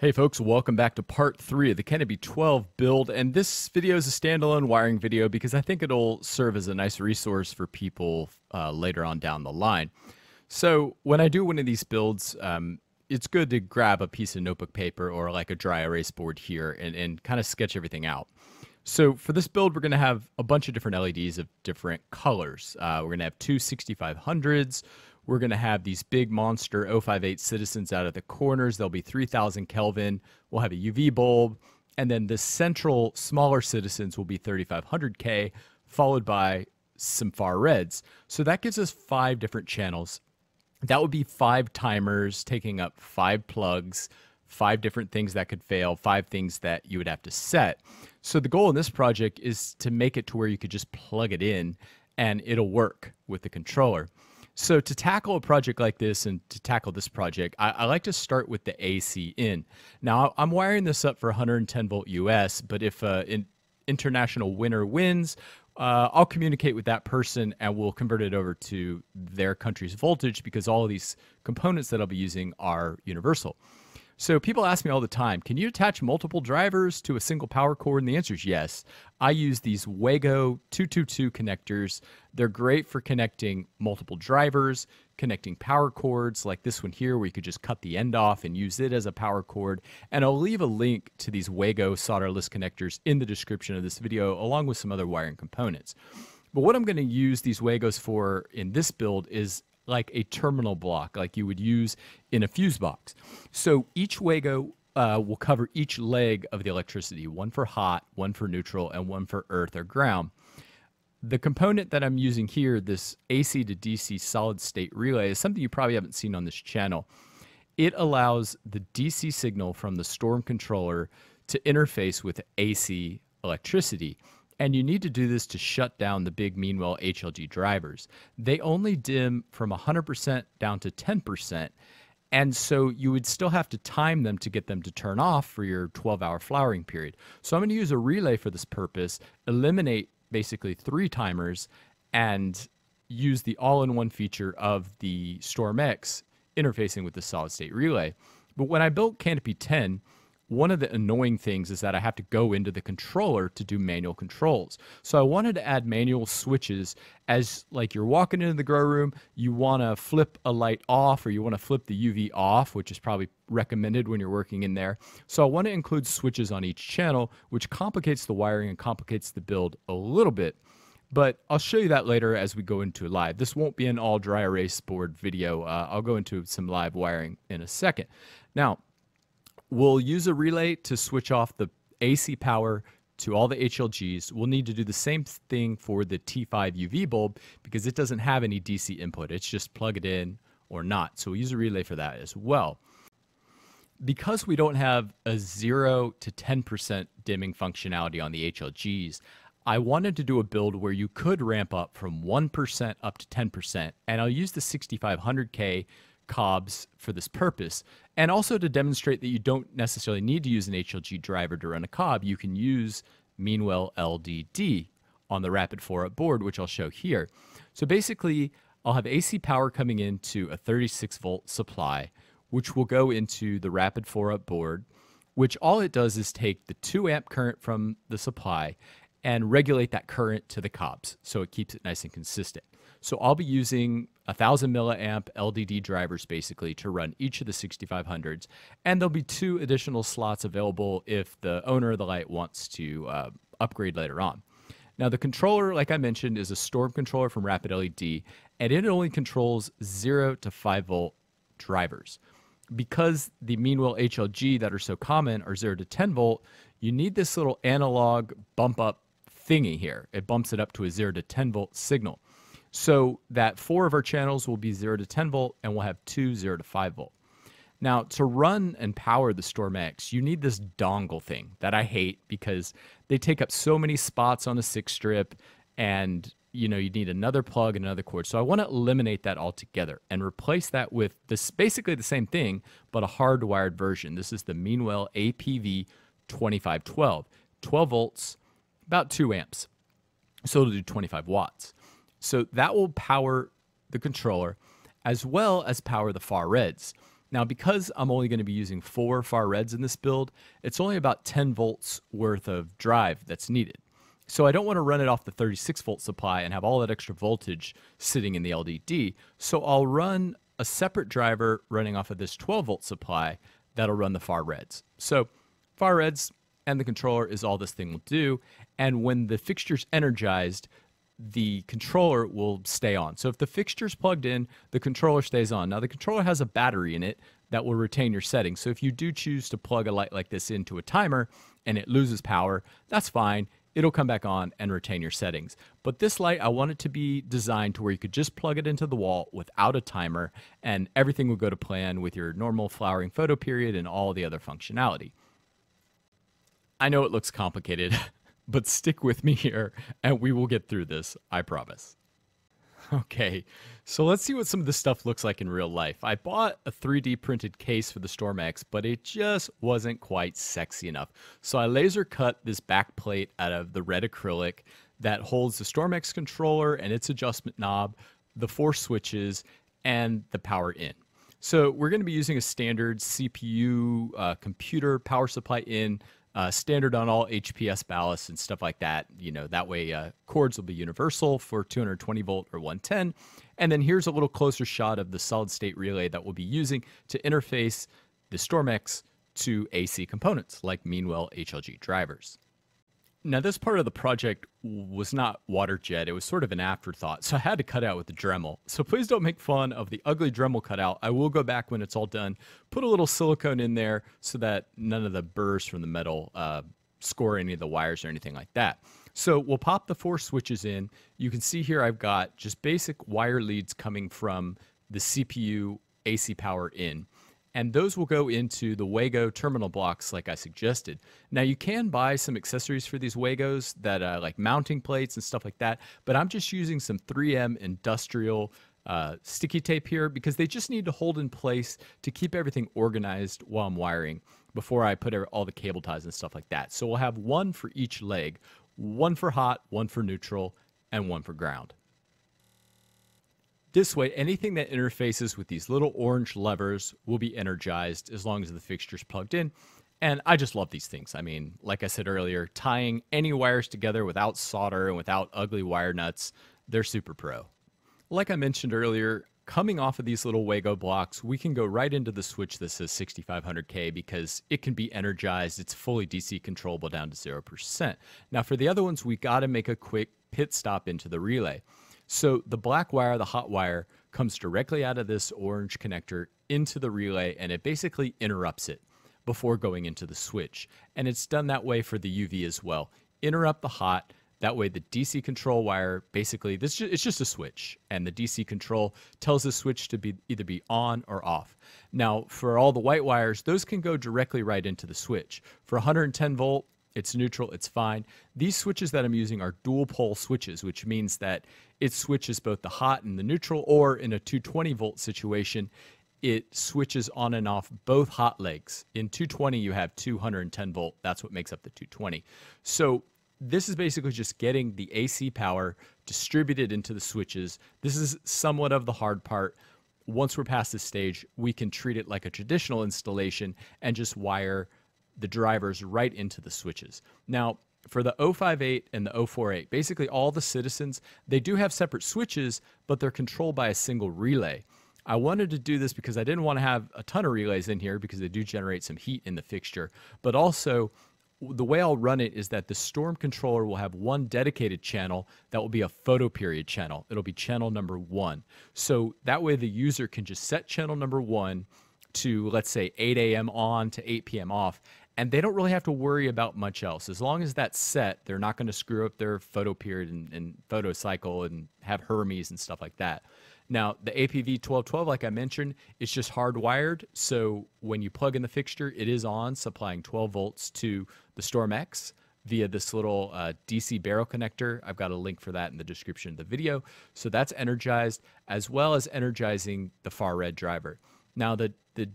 Hey folks, welcome back to part three of the Canopy 12 build. And this video is a standalone wiring video because I think it'll serve as a nice resource for people uh, later on down the line. So when I do one of these builds, um, it's good to grab a piece of notebook paper or like a dry erase board here and, and kind of sketch everything out. So for this build, we're going to have a bunch of different LEDs of different colors. Uh, we're going to have two 6500s. We're going to have these big monster 058 citizens out of the corners. They'll be 3000 Kelvin. We'll have a UV bulb. And then the central smaller citizens will be 3500K, followed by some far reds. So that gives us five different channels. That would be five timers taking up five plugs, five different things that could fail, five things that you would have to set. So the goal in this project is to make it to where you could just plug it in and it'll work with the controller. So to tackle a project like this and to tackle this project, I, I, like to start with the AC in. Now I'm wiring this up for 110 volt US, but if uh, an international winner wins, uh, I'll communicate with that person and we'll convert it over to their country's voltage because all of these components that I'll be using are universal. So people ask me all the time, can you attach multiple drivers to a single power cord? And the answer is yes. I use these Wago 222 connectors. They're great for connecting multiple drivers, connecting power cords like this one here, where you could just cut the end off and use it as a power cord. And I'll leave a link to these Wago solderless connectors in the description of this video, along with some other wiring components. But what I'm going to use these Wagos for in this build is like a terminal block, like you would use in a fuse box. So each Wago uh, will cover each leg of the electricity one for hot, one for neutral, and one for earth or ground. The component that I'm using here, this AC to DC solid state relay, is something you probably haven't seen on this channel. It allows the DC signal from the storm controller to interface with AC electricity. And you need to do this to shut down the big Meanwell HLG drivers. They only dim from 100% down to 10%. And so you would still have to time them to get them to turn off for your 12 hour flowering period. So I'm going to use a relay for this purpose, eliminate basically three timers, and use the all in one feature of the Storm X interfacing with the solid state relay. But when I built Canopy 10, one of the annoying things is that I have to go into the controller to do manual controls. So I wanted to add manual switches as like you're walking into the grow room, you want to flip a light off or you want to flip the UV off, which is probably recommended when you're working in there. So I want to include switches on each channel, which complicates the wiring and complicates the build a little bit. But I'll show you that later as we go into live. This won't be an all dry erase board video. Uh, I'll go into some live wiring in a second. Now, We'll use a relay to switch off the AC power to all the HLGs. We'll need to do the same thing for the T5 UV bulb because it doesn't have any DC input. It's just plug it in or not. So we'll use a relay for that as well. Because we don't have a 0 to 10% dimming functionality on the HLGs, I wanted to do a build where you could ramp up from 1% up to 10%. And I'll use the 6500K cobs for this purpose. And also to demonstrate that you don't necessarily need to use an HLG driver to run a cob, you can use Meanwell LDD on the Rapid 4-up board, which I'll show here. So basically, I'll have AC power coming into a 36 volt supply, which will go into the Rapid 4-up board, which all it does is take the 2 amp current from the supply and regulate that current to the cobs so it keeps it nice and consistent. So I'll be using 1000 milliamp LDD drivers basically to run each of the 6500s. And there'll be two additional slots available if the owner of the light wants to uh, upgrade later on. Now, the controller, like I mentioned, is a storm controller from Rapid LED, and it only controls 0 to 5 volt drivers. Because the Meanwell HLG that are so common are 0 to 10 volt, you need this little analog bump up thingy here. It bumps it up to a 0 to 10 volt signal. So that four of our channels will be 0 to 10 volt, and we'll have two 0 to 5 volt. Now, to run and power the Storm X, you need this dongle thing that I hate because they take up so many spots on a six strip, and you know you need another plug and another cord. So I want to eliminate that altogether and replace that with this basically the same thing, but a hardwired version. This is the Meanwell APV 2512, 12 volts, about two amps. So it'll do 25 watts. So that will power the controller as well as power the far reds. Now, because I'm only going to be using four far reds in this build, it's only about 10 volts worth of drive that's needed. So I don't want to run it off the 36 volt supply and have all that extra voltage sitting in the LDD. So I'll run a separate driver running off of this 12 volt supply that'll run the far reds. So far reds and the controller is all this thing will do. And when the fixture's energized, the controller will stay on. So if the fixture's plugged in, the controller stays on. Now the controller has a battery in it that will retain your settings. So if you do choose to plug a light like this into a timer and it loses power, that's fine. It'll come back on and retain your settings. But this light, I want it to be designed to where you could just plug it into the wall without a timer and everything will go to plan with your normal flowering photo period and all the other functionality. I know it looks complicated. but stick with me here and we will get through this, I promise. Okay, so let's see what some of this stuff looks like in real life. I bought a 3D printed case for the StormX, but it just wasn't quite sexy enough. So I laser cut this back plate out of the red acrylic that holds the StormX controller and its adjustment knob, the four switches, and the power in. So we're going to be using a standard CPU uh, computer power supply in uh, standard on all HPS ballasts and stuff like that. You know, that way uh, cords will be universal for 220 volt or 110. And then here's a little closer shot of the solid state relay that we'll be using to interface the StormX to AC components like Meanwell HLG drivers. Now, this part of the project was not water jet. It was sort of an afterthought, so I had to cut out with the Dremel. So please don't make fun of the ugly Dremel cutout. I will go back when it's all done, put a little silicone in there so that none of the burrs from the metal uh, score any of the wires or anything like that. So we'll pop the four switches in. You can see here I've got just basic wire leads coming from the CPU AC power in and those will go into the Wago terminal blocks like I suggested. Now you can buy some accessories for these Wagos that uh, like mounting plates and stuff like that, but I'm just using some 3M industrial uh, sticky tape here because they just need to hold in place to keep everything organized while I'm wiring before I put all the cable ties and stuff like that. So we'll have one for each leg, one for hot, one for neutral, and one for ground. This way, anything that interfaces with these little orange levers will be energized as long as the fixture's plugged in. And I just love these things. I mean, like I said earlier, tying any wires together without solder and without ugly wire nuts, they're super pro. Like I mentioned earlier, coming off of these little Wago blocks, we can go right into the switch that says 6500K because it can be energized. It's fully DC controllable down to 0%. Now, for the other ones, we got to make a quick pit stop into the relay. So the black wire, the hot wire, comes directly out of this orange connector into the relay and it basically interrupts it before going into the switch. And it's done that way for the UV as well. Interrupt the hot. That way, the DC control wire basically this it's just a switch, and the DC control tells the switch to be either be on or off. Now, for all the white wires, those can go directly right into the switch. For 110 volt, it's neutral, it's fine. These switches that I'm using are dual pole switches, which means that it switches both the hot and the neutral, or in a 220 volt situation, it switches on and off both hot legs. In 220, you have 210 volt. That's what makes up the 220. So this is basically just getting the AC power distributed into the switches. This is somewhat of the hard part. Once we're past this stage, we can treat it like a traditional installation and just wire the drivers right into the switches. Now, for the 058 and the 048, basically all the citizens, they do have separate switches, but they're controlled by a single relay. I wanted to do this because I didn't want to have a ton of relays in here because they do generate some heat in the fixture, but also the way I'll run it is that the storm controller will have one dedicated channel that will be a photo period channel. It'll be channel number one. So that way the user can just set channel number one to, let's say, 8 a.m. on to 8 p.m. off, and they don't really have to worry about much else. As long as that's set, they're not going to screw up their photo period and, and, photo cycle and have hermies and stuff like that. Now, the APV 1212, like I mentioned, it's just hardwired. So when you plug in the fixture, it is on, supplying 12 volts to the Storm X via this little uh, DC barrel connector. I've got a link for that in the description of the video. So that's energized, as well as energizing the far red driver. Now, the, the,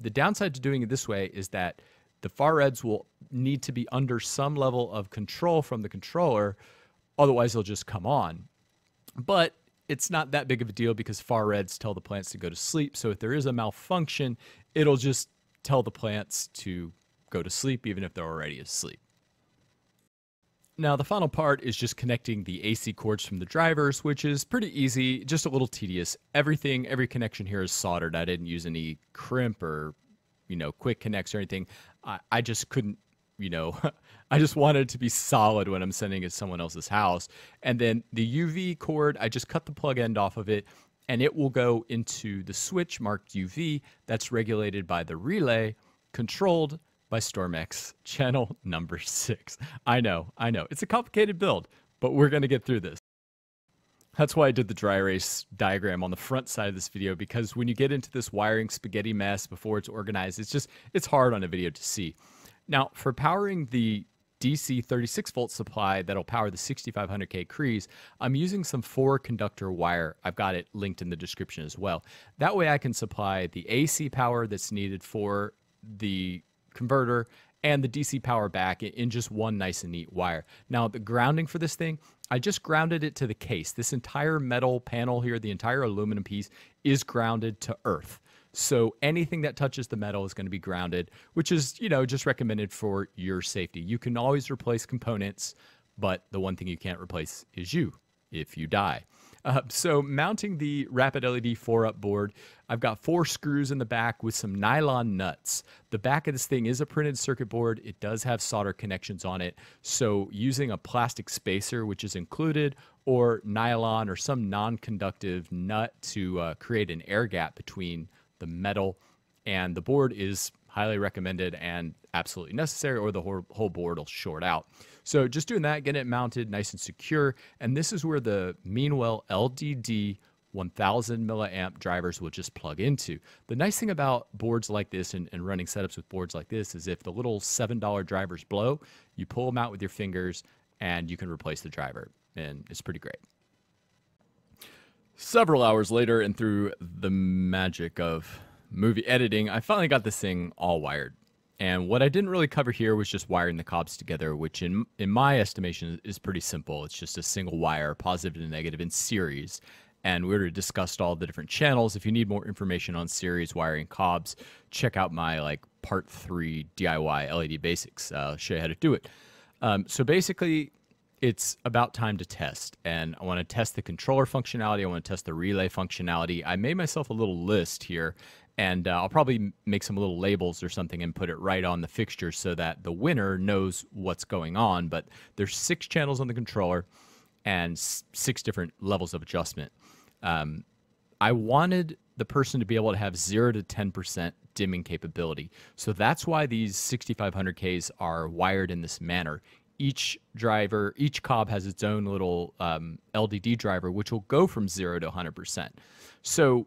the downside to doing it this way is that the far reds will need to be under some level of control from the controller, otherwise they'll just come on. But it's not that big of a deal because far reds tell the plants to go to sleep. So if there is a malfunction, it'll just tell the plants to go to sleep even if they're already asleep. Now, the final part is just connecting the AC cords from the drivers, which is pretty easy, just a little tedious. Everything, every connection here is soldered. I didn't use any crimp or, you know, quick connects or anything. I, I just couldn't, you know, I just wanted to be solid when I'm sending it to someone else's house. And then the UV cord, I just cut the plug end off of it and it will go into the switch marked UV that's regulated by the relay controlled by StormX channel number six. I know, I know. It's a complicated build, but we're going to get through this. That's why I did the dry erase diagram on the front side of this video because when you get into this wiring spaghetti mess before it's organized, it's just, it's hard on a video to see. Now, for powering the DC 36 volt supply that'll power the 6500K Crees, I'm using some four conductor wire. I've got it linked in the description as well. That way I can supply the AC power that's needed for the converter and the DC power back in just one nice and neat wire. Now, the grounding for this thing, I just grounded it to the case. This entire metal panel here, the entire aluminum piece, is grounded to earth. So anything that touches the metal is going to be grounded, which is, you know, just recommended for your safety. You can always replace components, but the one thing you can't replace is you if you die. Uh, so mounting the Rapid LED 4-up board, I've got four screws in the back with some nylon nuts. The back of this thing is a printed circuit board. It does have solder connections on it. So using a plastic spacer, which is included, or nylon or some non-conductive nut to uh, create an air gap between the metal and the board is highly recommended and absolutely necessary or the whole, whole board will short out. So just doing that, getting it mounted nice and secure. And this is where the Meanwell LDD 1000 milliamp drivers will just plug into. The nice thing about boards like this and, and running setups with boards like this is if the little $7 drivers blow, you pull them out with your fingers and you can replace the driver. And it's pretty great. Several hours later, and through the magic of movie editing, I finally got this thing all wired. And what I didn't really cover here was just wiring the cobs together, which in in my estimation is pretty simple. It's just a single wire, positive and negative in series. And we already discussed all the different channels. If you need more information on series wiring cobs, check out my like part three DIY LED basics. Uh, I'll show you how to do it. Um, so basically, it's about time to test. And I want to test the controller functionality. I want to test the relay functionality. I made myself a little list here and uh, I'll probably make some little labels or something and put it right on the fixture so that the winner knows what's going on. But there's six channels on the controller and six different levels of adjustment. Um, I wanted the person to be able to have zero to 10% dimming capability. So that's why these 6500Ks are wired in this manner. Each driver, each cob has its own little um, LDD driver, which will go from zero to 100%. So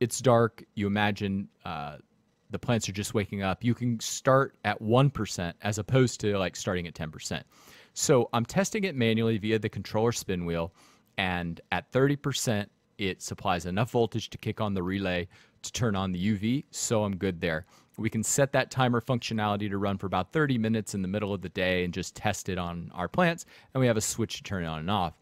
it's dark. You imagine uh, the plants are just waking up. You can start at 1% as opposed to like starting at 10%. So I'm testing it manually via the controller spin wheel. And at 30%, it supplies enough voltage to kick on the relay to turn on the UV. So I'm good there. We can set that timer functionality to run for about 30 minutes in the middle of the day and just test it on our plants. And we have a switch to turn it on and off.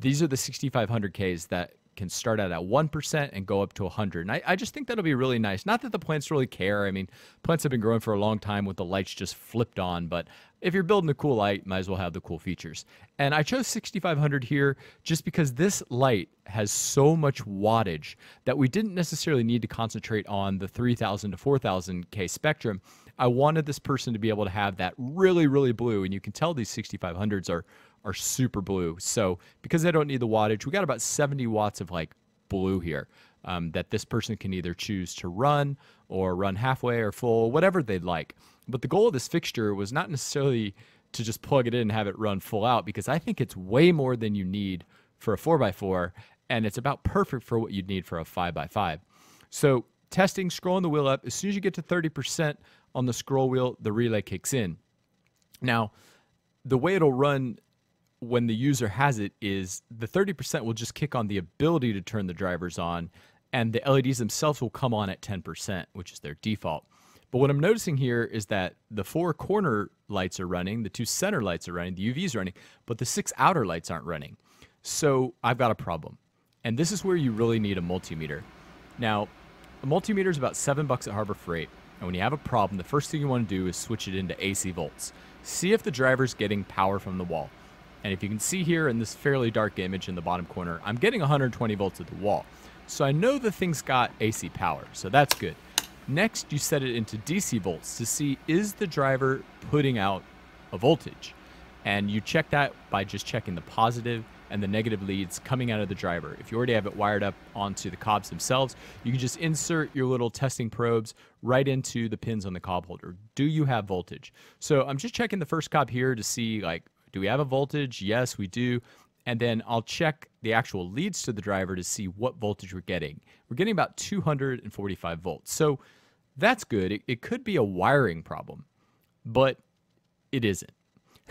These are the 6500Ks that can start out at 1% and go up to 100. And I, I just think that'll be really nice. Not that the plants really care. I mean, plants have been growing for a long time with the lights just flipped on, but if you're building a cool light, might as well have the cool features. And I chose 6500 here just because this light has so much wattage that we didn't necessarily need to concentrate on the 3000 to 4000K spectrum. I wanted this person to be able to have that really, really blue. And you can tell these 6500s are are super blue. So because they don't need the wattage, we got about 70 watts of like blue here um, that this person can either choose to run or run halfway or full, whatever they'd like. But the goal of this fixture was not necessarily to just plug it in and have it run full out because I think it's way more than you need for a 4x4 and it's about perfect for what you'd need for a 5x5. So testing, scrolling the wheel up, as soon as you get to 30% on the scroll wheel, the relay kicks in. Now, the way it'll run when the user has it is the 30% will just kick on the ability to turn the drivers on and the LEDs themselves will come on at 10%, which is their default. But what I'm noticing here is that the four corner lights are running, the two center lights are running, the UV is running, but the six outer lights aren't running. So I've got a problem. And this is where you really need a multimeter. Now, a multimeter is about seven bucks at Harbor Freight. And when you have a problem, the first thing you want to do is switch it into AC volts. See if the driver's getting power from the wall. And if you can see here in this fairly dark image in the bottom corner, I'm getting 120 volts at the wall. So I know the thing's got AC power, so that's good. Next, you set it into DC volts to see is the driver putting out a voltage. And you check that by just checking the positive and the negative leads coming out of the driver. If you already have it wired up onto the cobs themselves, you can just insert your little testing probes right into the pins on the cob holder. Do you have voltage? So I'm just checking the first cob here to see like, do we have a voltage? Yes, we do. And then I'll check the actual leads to the driver to see what voltage we're getting. We're getting about 245 volts. So that's good. It, it could be a wiring problem, but it isn't.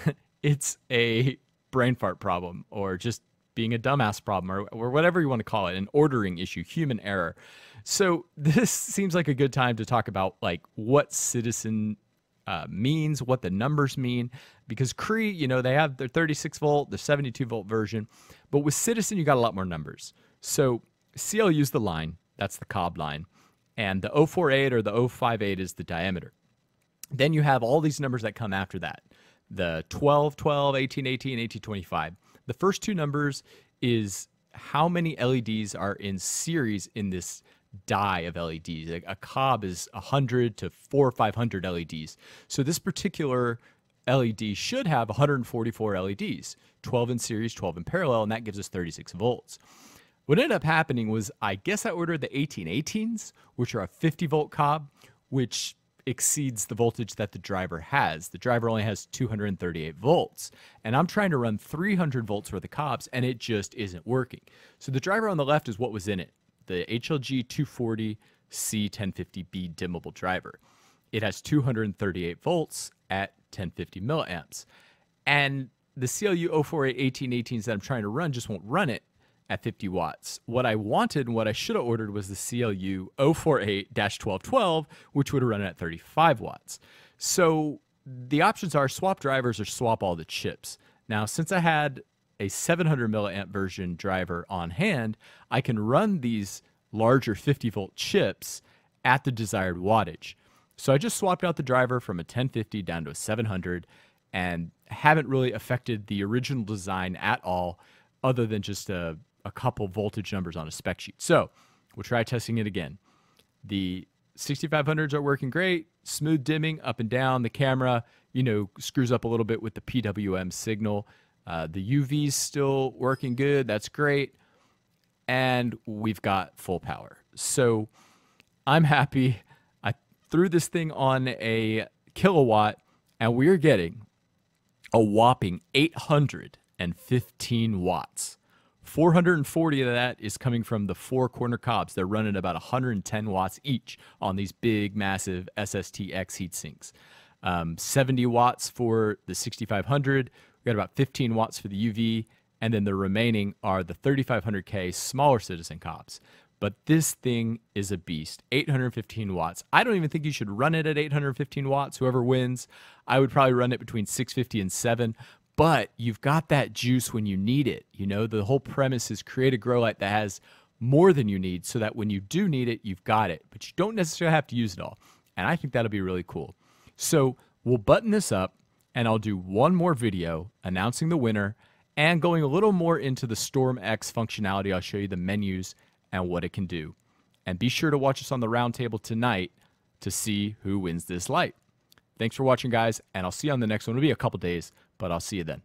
it's a brain fart problem or just being a dumbass problem or, or whatever you want to call it, an ordering issue, human error. So this seems like a good time to talk about like what citizen uh, means, what the numbers mean, because Cree, you know, they have their 36 volt, the 72 volt version, but with Citizen, you got a lot more numbers. So CLU is the line, that's the cob line, and the 048 or the 058 is the diameter. Then you have all these numbers that come after that the 12, 12, 18, 18, 18, 25. The first two numbers is how many LEDs are in series in this die of LEDs. A, a cob is 100 to 4 or 500 LEDs. So this particular LED should have 144 LEDs, 12 in series, 12 in parallel, and that gives us 36 volts. What ended up happening was I guess I ordered the 1818s, which are a 50 volt cob, which exceeds the voltage that the driver has. The driver only has 238 volts, and I'm trying to run 300 volts for the cobs, and it just isn't working. So the driver on the left is what was in it the HLG 240 C1050B dimmable driver. It has 238 volts at 1050 milliamps. And the CLU 048 1818s that I'm trying to run just won't run it at 50 watts. What I wanted and what I should have ordered was the CLU 048 1212, which would have run at 35 watts. So the options are swap drivers or swap all the chips. Now, since I had a 700 milliamp version driver on hand, I can run these larger 50 volt chips at the desired wattage. So I just swapped out the driver from a 1050 down to a 700 and haven't really affected the original design at all, other than just a, a couple voltage numbers on a spec sheet. So we'll try testing it again. The 6500s are working great, smooth dimming up and down. The camera, you know, screws up a little bit with the PWM signal. Uh, the UV's still working good. That's great. And we've got full power. So I'm happy. I threw this thing on a Kill A Watt, and we're getting a whopping 815 watts. 440 of that is coming from the four corner cobs. They're running about 110 watts each on these big, massive SSTX heat sinks. Um, 70 watts for the 6500 got about 15 watts for the UV, and then the remaining are the 3500K smaller citizen cobs. But this thing is a beast. 815 watts. I don't even think you should run it at 815 watts. Whoever wins, I would probably run it between 650 and 7. But you've got that juice when you need it. You know, the whole premise is create a grow light that has more than you need so that when you do need it, you've got it. But you don't necessarily have to use it all. And I think that'll be really cool. So we'll button this up and I'll do one more video announcing the winner and going a little more into the Storm X functionality. I'll show you the menus and what it can do. And be sure to watch us on the roundtable tonight to see who wins this light. Thanks for watching, guys, and I'll see you on the next one. It'll be a couple days, but I'll see you then.